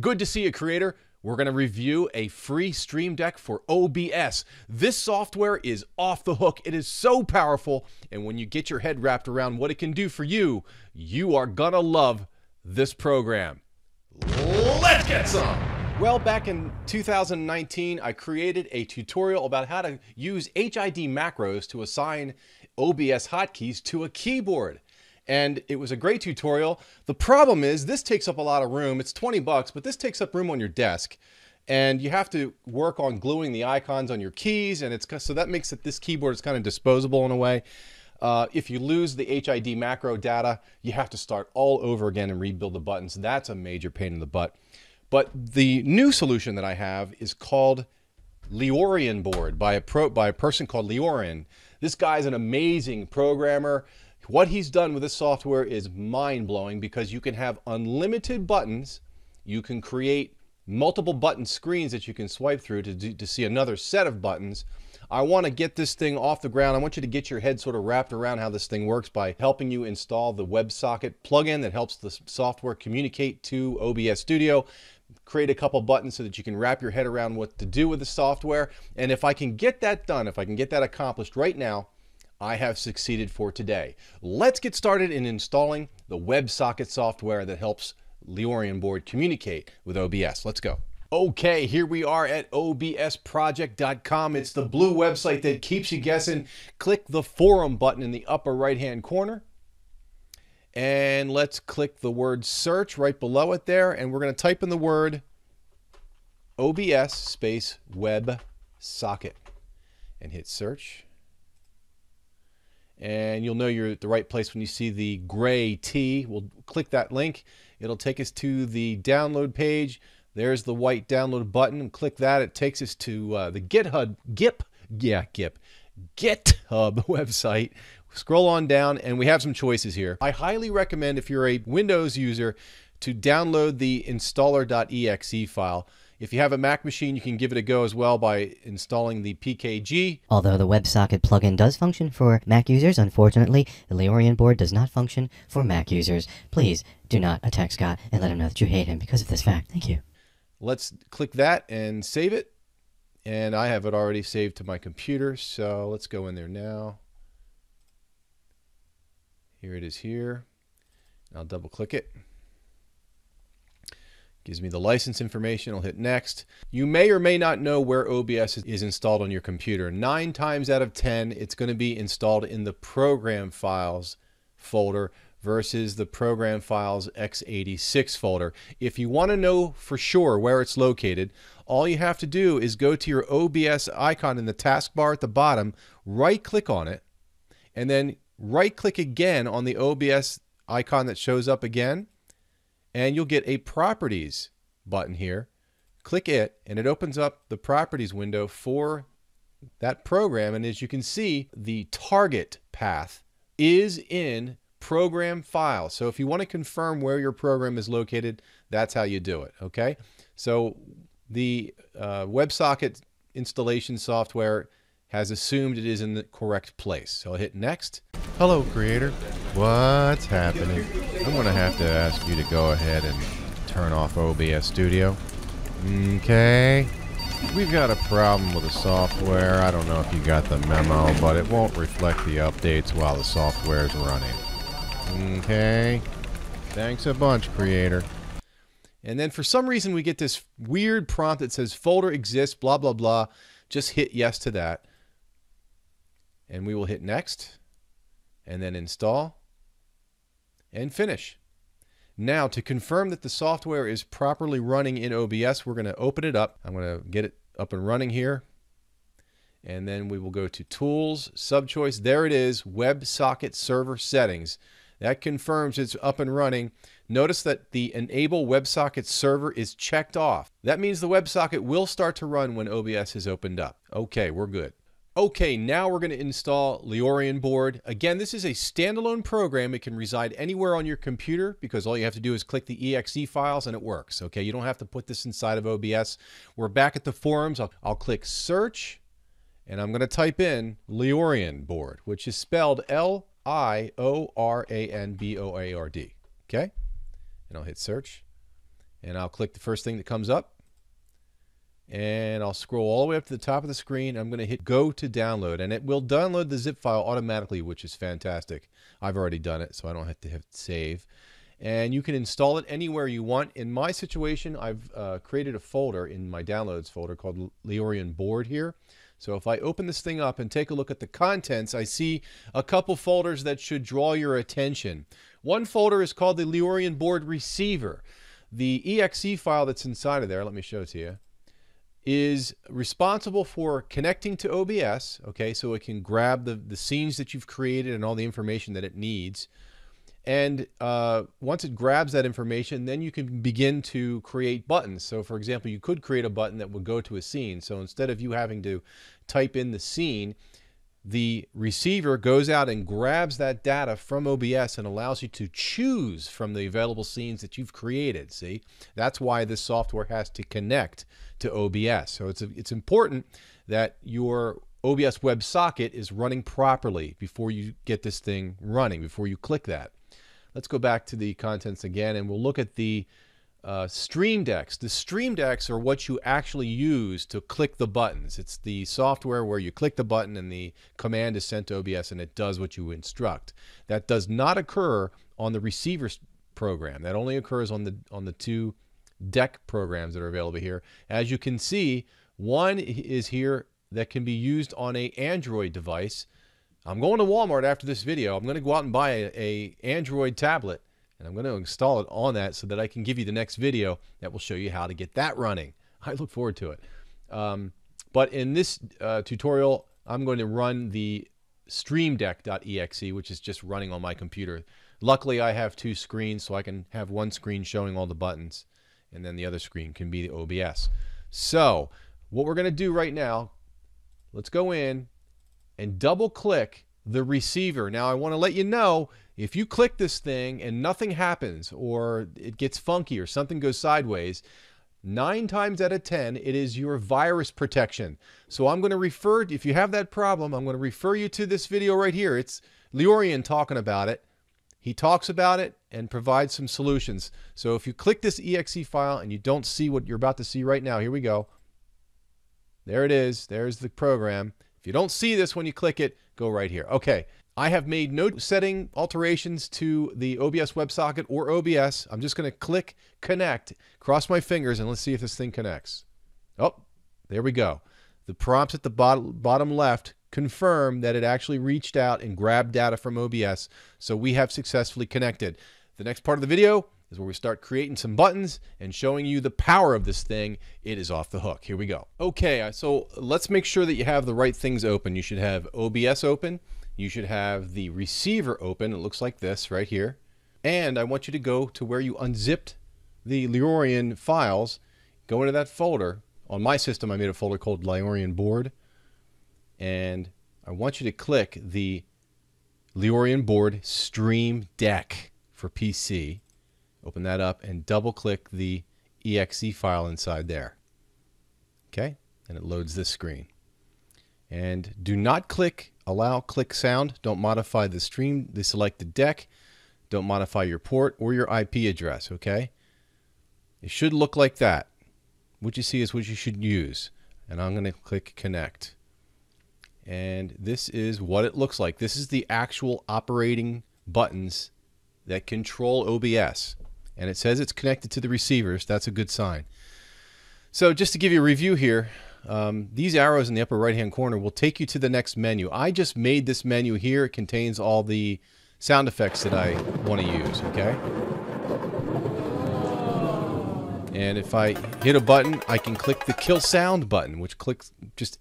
Good to see you, creator. We're going to review a free Stream Deck for OBS. This software is off the hook. It is so powerful. And when you get your head wrapped around what it can do for you, you are going to love this program. Let's get some. Well, back in 2019, I created a tutorial about how to use HID macros to assign OBS hotkeys to a keyboard and it was a great tutorial. The problem is this takes up a lot of room. It's 20 bucks, but this takes up room on your desk. And you have to work on gluing the icons on your keys, and it's so that makes it this keyboard is kind of disposable in a way. Uh, if you lose the HID macro data, you have to start all over again and rebuild the buttons. That's a major pain in the butt. But the new solution that I have is called Lioran board by a pro by a person called Lioran. This guy's an amazing programmer. What he's done with this software is mind-blowing because you can have unlimited buttons. You can create multiple button screens that you can swipe through to, do, to see another set of buttons. I want to get this thing off the ground. I want you to get your head sort of wrapped around how this thing works by helping you install the WebSocket plugin that helps the software communicate to OBS Studio. Create a couple buttons so that you can wrap your head around what to do with the software. And if I can get that done, if I can get that accomplished right now, I have succeeded for today. Let's get started in installing the WebSocket software that helps Lioran board communicate with OBS. Let's go. Okay, here we are at obsproject.com. It's the blue website that keeps you guessing. Click the forum button in the upper right hand corner. And let's click the word search right below it there. And we're going to type in the word OBS space web socket and hit search and you'll know you're at the right place when you see the gray T. We'll click that link. It'll take us to the download page. There's the white download button. Click that. It takes us to uh, the GitHub, GIP, yeah, GIP, GitHub website. Scroll on down, and we have some choices here. I highly recommend if you're a Windows user to download the installer.exe file. If you have a Mac machine, you can give it a go as well by installing the PKG. Although the WebSocket plugin does function for Mac users, unfortunately, the Lioran board does not function for Mac users. Please do not attack Scott and let him know that you hate him because of this fact. Thank you. Let's click that and save it. And I have it already saved to my computer, so let's go in there now. Here it is here. I'll double click it. Gives me the license information. I'll hit next. You may or may not know where OBS is installed on your computer. Nine times out of 10, it's going to be installed in the program files folder versus the program files x86 folder. If you want to know for sure where it's located, all you have to do is go to your OBS icon in the taskbar at the bottom, right click on it, and then right click again on the OBS icon that shows up again and you'll get a properties button here. Click it and it opens up the properties window for that program. And as you can see, the target path is in program file. So if you want to confirm where your program is located, that's how you do it. Okay. So the uh, WebSocket installation software has assumed it is in the correct place. So I'll hit next. Hello, creator. What's happening? I'm going to have to ask you to go ahead and turn off OBS Studio. Okay. We've got a problem with the software. I don't know if you got the memo, but it won't reflect the updates while the software is running. Okay. Thanks a bunch, creator. And then for some reason we get this weird prompt that says folder exists, blah, blah, blah. Just hit yes to that and we will hit next and then install and finish. Now to confirm that the software is properly running in OBS, we're going to open it up. I'm going to get it up and running here. And then we will go to Tools, Subchoice. There it is, WebSocket Server Settings. That confirms it's up and running. Notice that the Enable WebSocket Server is checked off. That means the WebSocket will start to run when OBS is opened up. Okay, we're good. Okay, now we're going to install Lioran board. Again, this is a standalone program. It can reside anywhere on your computer because all you have to do is click the exe files and it works. Okay, you don't have to put this inside of OBS. We're back at the forums. I'll, I'll click search and I'm going to type in Lioran board, which is spelled L-I-O-R-A-N-B-O-A-R-D. Okay, and I'll hit search And I'll click the first thing that comes up. And I'll scroll all the way up to the top of the screen. I'm going to hit go to download. And it will download the zip file automatically, which is fantastic. I've already done it, so I don't have to hit save. And you can install it anywhere you want. In my situation, I've uh, created a folder in my downloads folder called Lioran Board here. So if I open this thing up and take a look at the contents, I see a couple folders that should draw your attention. One folder is called the Lioran Board Receiver. The exe file that's inside of there, let me show it to you, is responsible for connecting to OBS, okay, so it can grab the, the scenes that you've created and all the information that it needs. And uh, once it grabs that information, then you can begin to create buttons. So for example, you could create a button that would go to a scene. So instead of you having to type in the scene, the receiver goes out and grabs that data from OBS and allows you to choose from the available scenes that you've created. See, that's why this software has to connect to OBS. So it's, it's important that your OBS WebSocket is running properly before you get this thing running, before you click that. Let's go back to the contents again and we'll look at the uh, stream decks. The stream decks are what you actually use to click the buttons. It's the software where you click the button and the command is sent to OBS and it does what you instruct. That does not occur on the receiver program. That only occurs on the on the two deck programs that are available here. As you can see, one is here that can be used on a Android device I'm going to Walmart after this video. I'm going to go out and buy a, a, Android tablet and I'm going to install it on that so that I can give you the next video that will show you how to get that running. I look forward to it. Um, but in this uh, tutorial, I'm going to run the streamdeck.exe, which is just running on my computer. Luckily, I have two screens, so I can have one screen showing all the buttons, and then the other screen can be the OBS. So, what we're going to do right now, let's go in and double click the receiver. Now I want to let you know if you click this thing and nothing happens or it gets funky or something goes sideways, nine times out of 10, it is your virus protection. So I'm going to refer, if you have that problem, I'm going to refer you to this video right here. It's Lioran talking about it. He talks about it and provide some solutions. So if you click this exe file and you don't see what you're about to see right now, here we go. There it is. There's the program. If you don't see this when you click it, go right here. Okay, I have made no setting alterations to the OBS WebSocket or OBS. I'm just going to click connect, cross my fingers, and let's see if this thing connects. Oh, there we go. The prompts at the bottom, bottom left confirm that it actually reached out and grabbed data from OBS, so we have successfully connected. The next part of the video is where we start creating some buttons and showing you the power of this thing. It is off the hook. Here we go. Okay, uh, so let's make sure that you have the right things open. You should have OBS open. You should have the receiver open. It looks like this right here. And I want you to go to where you unzipped the Lioran files. Go into that folder. On my system, I made a folder called Lioran Board. And I want you to click the Lioran Board Stream Deck for PC Open that up and double click the exe file inside there. Okay, and it loads this screen. And do not click allow click sound. Don't modify the stream, the selected deck. Don't modify your port or your IP address, okay? It should look like that. What you see is what you should use. And I'm going to click connect. And this is what it looks like. This is the actual operating buttons that control OBS and it says it's connected to the receivers. That's a good sign. So just to give you a review here, um, these arrows in the upper right hand corner will take you to the next menu. I just made this menu here. It contains all the sound effects that I want to use, okay? And if I hit a button, I can click the kill sound button, which clicks just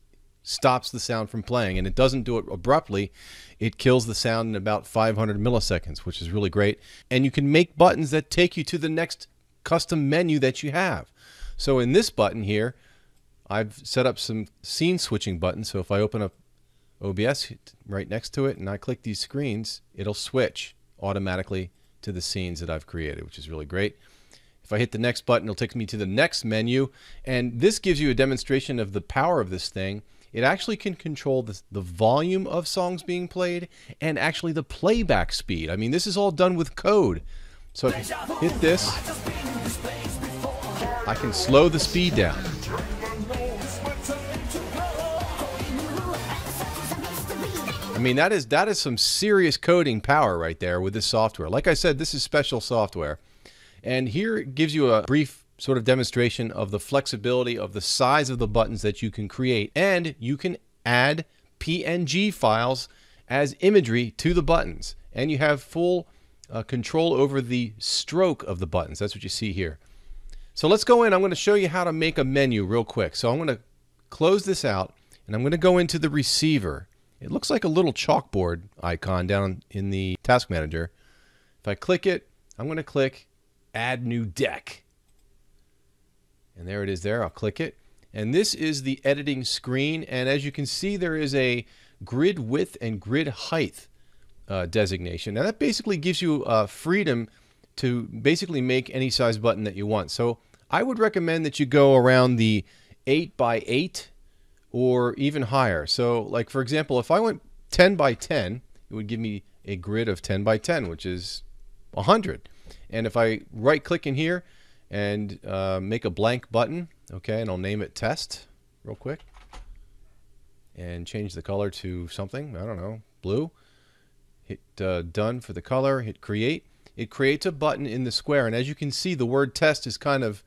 stops the sound from playing. And it doesn't do it abruptly. It kills the sound in about 500 milliseconds, which is really great. And you can make buttons that take you to the next custom menu that you have. So in this button here, I've set up some scene switching buttons. So if I open up OBS right next to it and I click these screens, it'll switch automatically to the scenes that I've created, which is really great. If I hit the next button, it'll take me to the next menu. And this gives you a demonstration of the power of this thing it actually can control the, the volume of songs being played and actually the playback speed. I mean, this is all done with code. So hit this, I can slow the speed down. I mean, that is that is some serious coding power right there with this software. Like I said, this is special software. And here it gives you a brief sort of demonstration of the flexibility of the size of the buttons that you can create. And you can add PNG files as imagery to the buttons. And you have full uh, control over the stroke of the buttons. That's what you see here. So let's go in. I'm going to show you how to make a menu real quick. So I'm going to close this out and I'm going to go into the receiver. It looks like a little chalkboard icon down in the task manager. If I click it, I'm going to click add new deck. And there it is there. I'll click it. And this is the editing screen. And as you can see, there is a grid width and grid height uh, designation. Now that basically gives you uh, freedom to basically make any size button that you want. So I would recommend that you go around the 8 by 8 or even higher. So like for example, if I went 10 by 10, it would give me a grid of 10 by 10, which is 100. And if I right click in here and uh, make a blank button, okay, and I'll name it test real quick and change the color to something, I don't know, blue. Hit uh, done for the color, hit create. It creates a button in the square. And as you can see, the word test is kind of,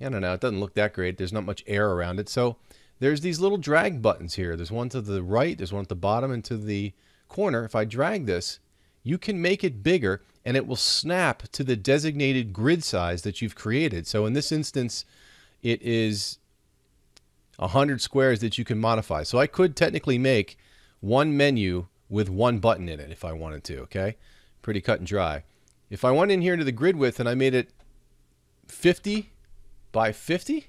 I don't know, it doesn't look that great. There's not much air around it. So there's these little drag buttons here. There's one to the right, there's one at the bottom and to the corner. If I drag this, you can make it bigger and it will snap to the designated grid size that you've created. So in this instance, it is 100 squares that you can modify. So I could technically make one menu with one button in it if I wanted to, okay? Pretty cut and dry. If I went in here to the grid width and I made it 50 by 50,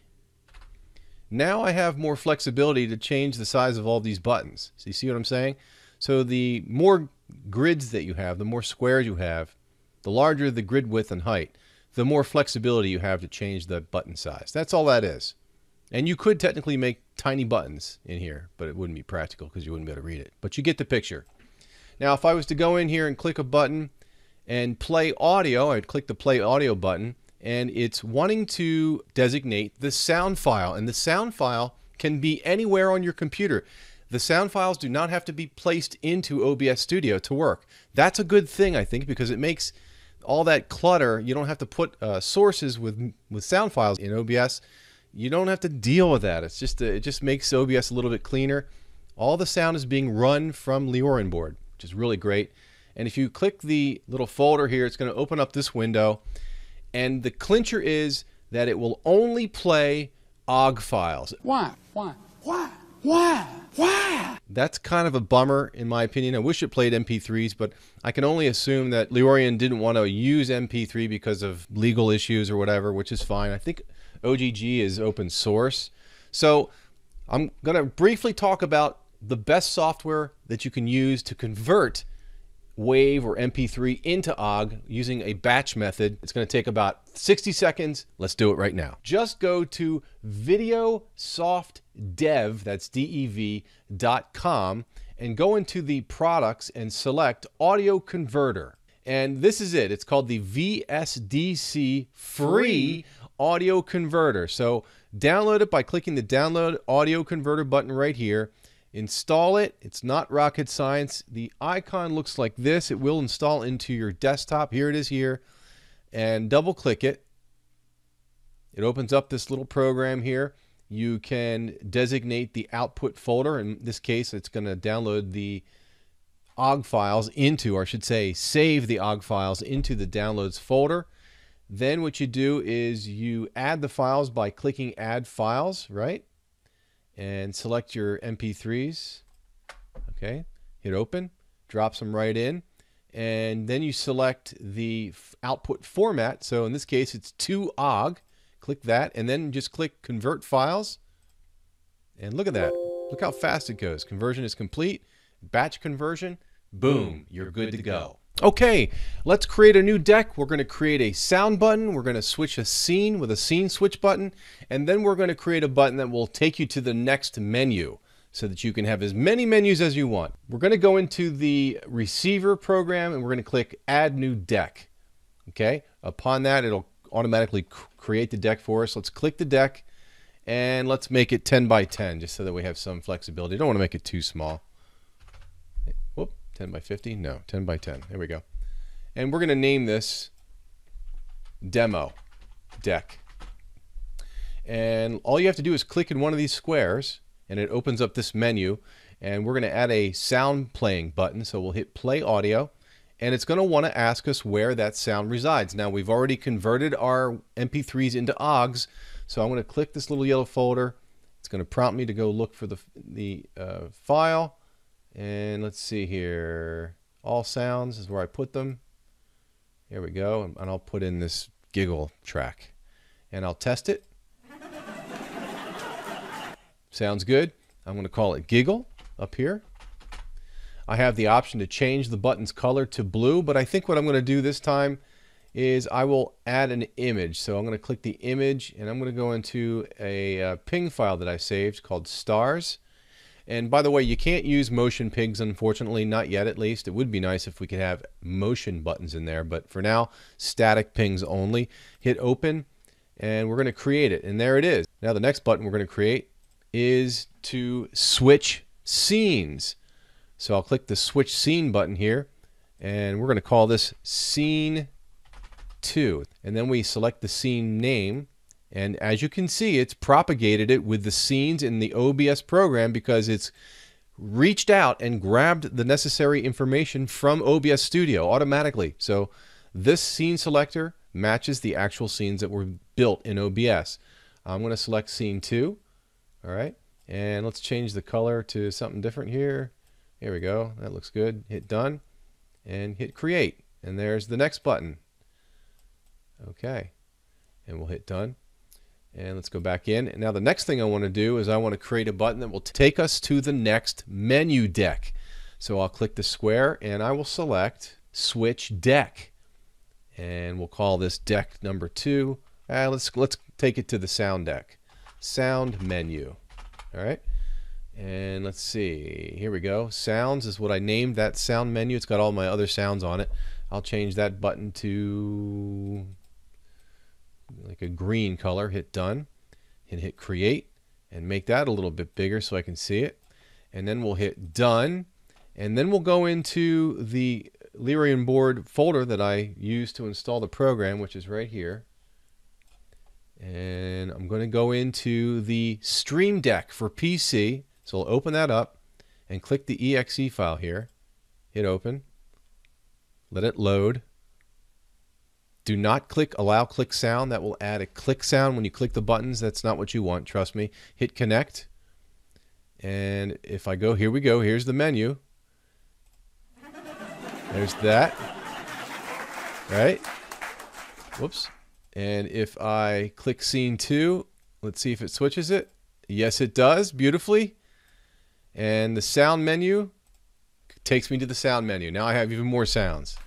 now I have more flexibility to change the size of all these buttons. So you see what I'm saying? So the more grids that you have, the more squares you have, the larger the grid width and height, the more flexibility you have to change the button size. That's all that is. And you could technically make tiny buttons in here, but it wouldn't be practical because you wouldn't be able to read it. But you get the picture. Now, if I was to go in here and click a button and play audio, I'd click the play audio button and it's wanting to designate the sound file. And the sound file can be anywhere on your computer. The sound files do not have to be placed into OBS Studio to work. That's a good thing, I think, because it makes all that clutter. You don't have to put uh, sources with with sound files in OBS. You don't have to deal with that. It's just a, it just makes OBS a little bit cleaner. All the sound is being run from Lioran board, which is really great. And if you click the little folder here, it's going to open up this window. And the clincher is that it will only play OGG files. Why? Why? Why? Why? Why? That's kind of a bummer, in my opinion. I wish it played MP3s, but I can only assume that Lioran didn't want to use MP3 because of legal issues or whatever, which is fine. I think OGG is open source. So I'm going to briefly talk about the best software that you can use to convert WAV or MP3 into OGG using a batch method. It's going to take about 60 seconds. Let's do it right now. Just go to videosoftdev, that's D-E-V, that's D E V dot com, and go into the products and select audio converter. And this is it. It's called the VSDC free audio converter. So download it by clicking the download audio converter button right here install it. It's not rocket science. The icon looks like this. It will install into your desktop. Here it is here. And double click it. It opens up this little program here. You can designate the output folder. In this case, it's going to download the OGG files into, or I should say, save the OGG files into the downloads folder. Then what you do is you add the files by clicking add files, right? and select your MP3s. Okay, hit open, drops them right in, and then you select the output format. So in this case, it's to OGG. Click that, and then just click Convert Files. And look at that. Look how fast it goes. Conversion is complete. Batch conversion. Boom, you're good to go. Okay, let's create a new deck. We're going to create a sound button. We're going to switch a scene with a scene switch button. And then we're going to create a button that will take you to the next menu so that you can have as many menus as you want. We're going to go into the receiver program and we're going to click add new deck. Okay, upon that, it'll automatically create the deck for us. Let's click the deck and let's make it 10 by 10 just so that we have some flexibility. Don't want to make it too small. Whoop, 10 by 50? No, 10 by 10. There we go. And we're going to name this demo deck. And all you have to do is click in one of these squares and it opens up this menu and we're going to add a sound playing button. So we'll hit play audio and it's going to want to ask us where that sound resides. Now we've already converted our MP3s into OGGs, so I'm going to click this little yellow folder. It's going to prompt me to go look for the the uh, file, and let's see here. All sounds is where I put them. Here we go, and I'll put in this giggle track, and I'll test it. Sounds good. I'm going to call it giggle up here. I have the option to change the button's color to blue, but I think what I'm going to do this time is I will add an image. So I'm going to click the image and I'm going to go into a uh, ping file that I saved called stars. And by the way, you can't use motion pings, unfortunately, not yet at least. It would be nice if we could have motion buttons in there, but for now, static pings only. Hit open and we're going to create it. And there it is. Now the next button we're going to create is to switch scenes. So I'll click the switch scene button here and we're going to call this scene 2 and then we select the scene name and as you can see it's propagated it with the scenes in the OBS program because it's reached out and grabbed the necessary information from OBS Studio automatically. So this scene selector matches the actual scenes that were built in OBS. I'm going to select scene 2 all right and let's change the color to something different here here we go. That looks good. Hit done and hit create. And there's the next button. Okay. And we'll hit done. And let's go back in. And now the next thing I want to do is I want to create a button that will take us to the next menu deck. So I'll click the square and I will select switch deck. And we'll call this deck number two. Uh, let's let's take it to the sound deck. Sound menu. All right. And let's see, here we go. Sounds is what I named that sound menu. It's got all my other sounds on it. I'll change that button to like a green color. Hit done and hit create and make that a little bit bigger so I can see it. And then we'll hit done. And then we'll go into the Lioran board folder that I used to install the program, which is right here. And I'm going to go into the Stream Deck for PC. So I'll open that up and click the exe file here. Hit open. Let it load. Do not click allow click sound. That will add a click sound when you click the buttons. That's not what you want, trust me. Hit connect. And if I go, here we go. Here's the menu. There's that. Right? Whoops. And if I click scene two, let's see if it switches it. Yes, it does beautifully. And the sound menu takes me to the sound menu. Now I have even more sounds.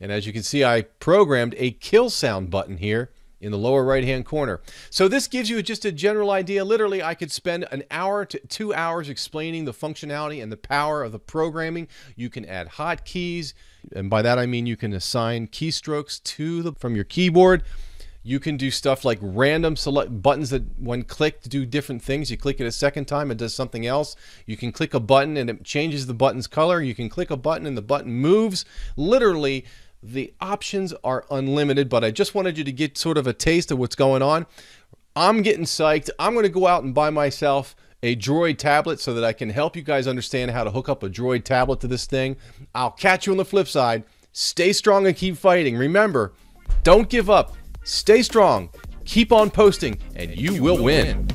And as you can see, I programmed a kill sound button here in the lower right hand corner. So this gives you just a general idea. Literally, I could spend an hour to two hours explaining the functionality and the power of the programming. You can add hotkeys, and by that I mean you can assign keystrokes to the from your keyboard. You can do stuff like random select buttons that when clicked do different things. You click it a second time, it does something else. You can click a button and it changes the button's color. You can click a button and the button moves. Literally, the options are unlimited, but I just wanted you to get sort of a taste of what's going on. I'm getting psyched. I'm going to go out and buy myself a Droid tablet so that I can help you guys understand how to hook up a Droid tablet to this thing. I'll catch you on the flip side. Stay strong and keep fighting. Remember, don't give up. Stay strong, keep on posting, and you will win.